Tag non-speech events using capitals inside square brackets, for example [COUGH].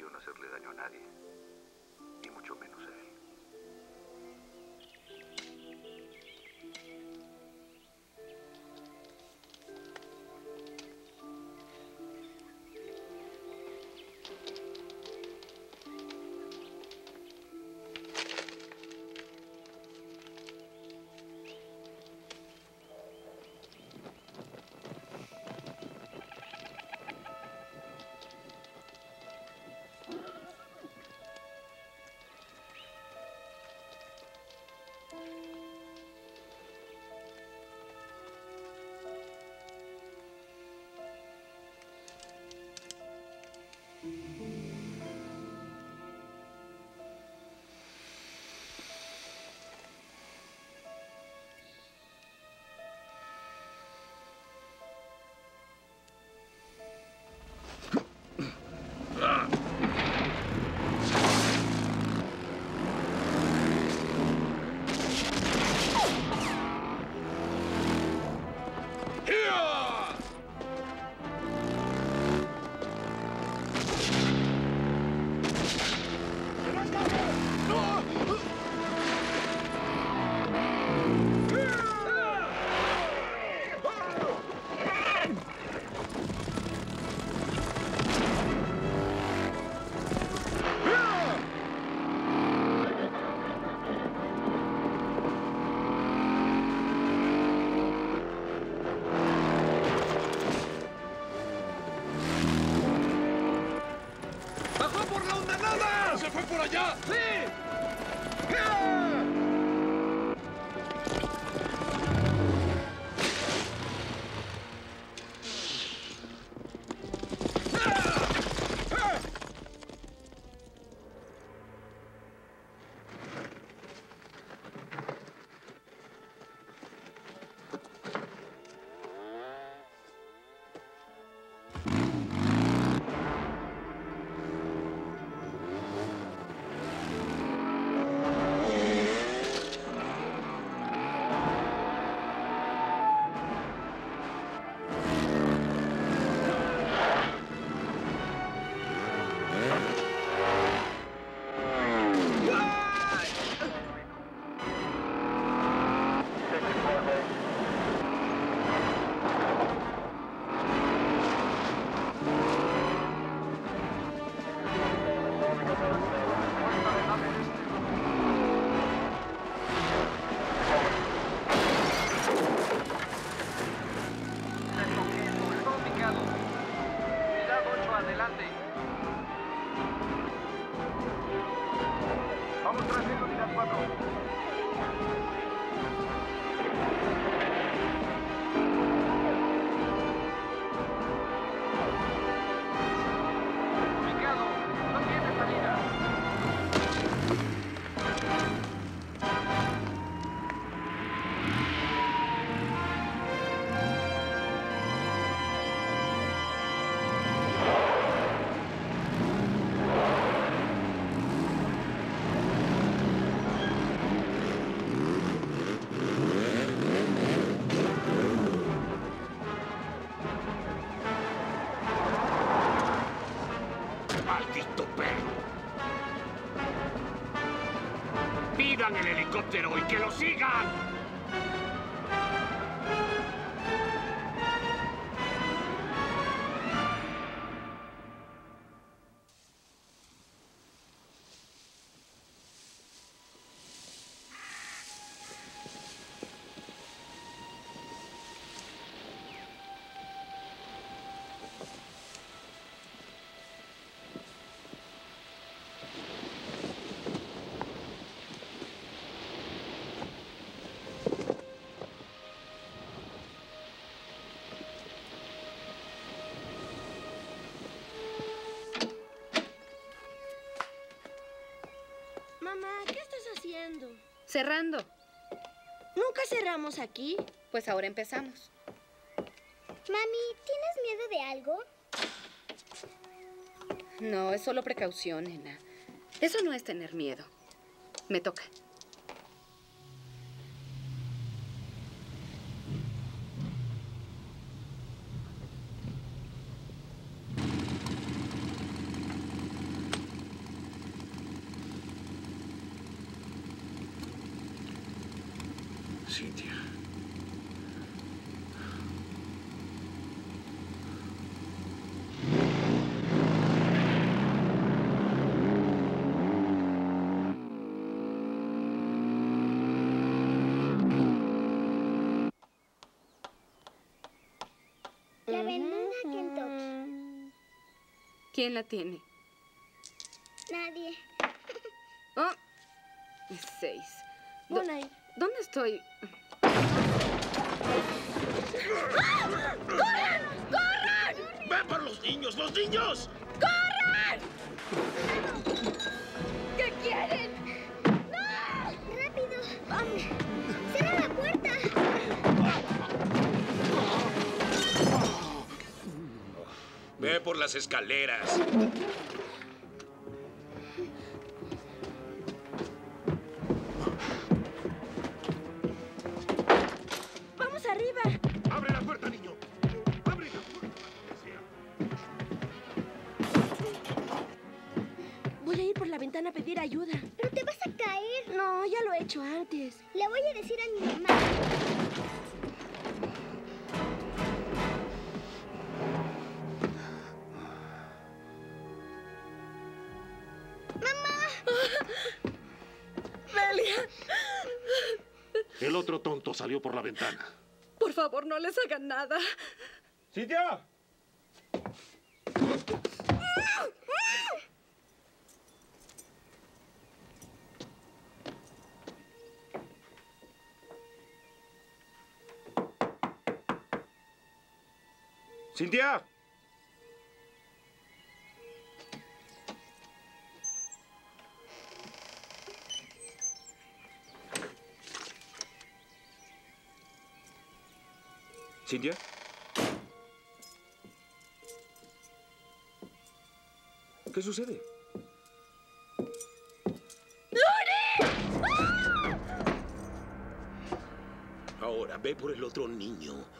intención hacerle daño a nadie, ni mucho menos a él. Fue por allá! ¡Sí! Adelante. Vamos tras él, unidad 4. ¡Maldito perro! ¡Pidan el helicóptero y que lo sigan! Cerrando. ¿Nunca cerramos aquí? Pues ahora empezamos. Mami, ¿tienes miedo de algo? No, es solo precaución, nena. Eso no es tener miedo. Me toca. La venden a Kentucky. ¿Quién la tiene? Nadie. Oh, seis. Do-. ¿Dónde estoy? ¡Ven por los niños, los niños! ¿Qué quieren? ¡Rápido! ¡Cierra la puerta! Ve por las escaleras. Ventana a pedir ayuda. Pero te vas a caer. No, ya lo he hecho antes. Le voy a decir a mi mamá. Belia, [LAUGHS] El otro tonto salió por la ventana. por favor, no les hagan nada. ¡Cintia! ¡Cintia! ¿Cintia? ¿Qué sucede? Ahora ve por el otro niño.